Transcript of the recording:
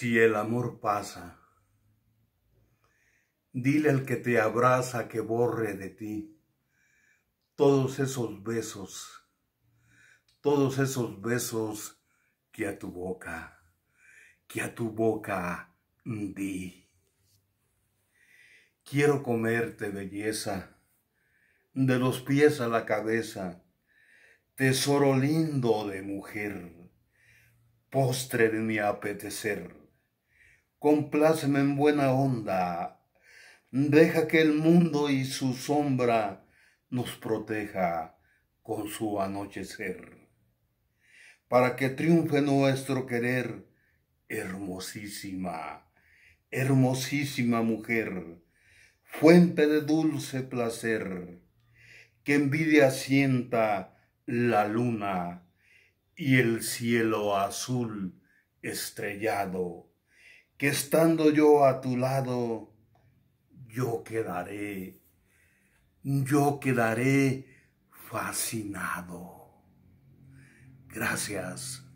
Si el amor pasa, dile al que te abraza que borre de ti todos esos besos, todos esos besos que a tu boca, que a tu boca di. Quiero comerte, belleza, de los pies a la cabeza, tesoro lindo de mujer, postre de mi apetecer compláceme en buena onda, deja que el mundo y su sombra nos proteja con su anochecer, para que triunfe nuestro querer, hermosísima, hermosísima mujer, fuente de dulce placer, que envidia sienta la luna y el cielo azul estrellado que estando yo a tu lado, yo quedaré, yo quedaré fascinado. Gracias.